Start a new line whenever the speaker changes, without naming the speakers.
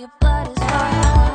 your blood is running.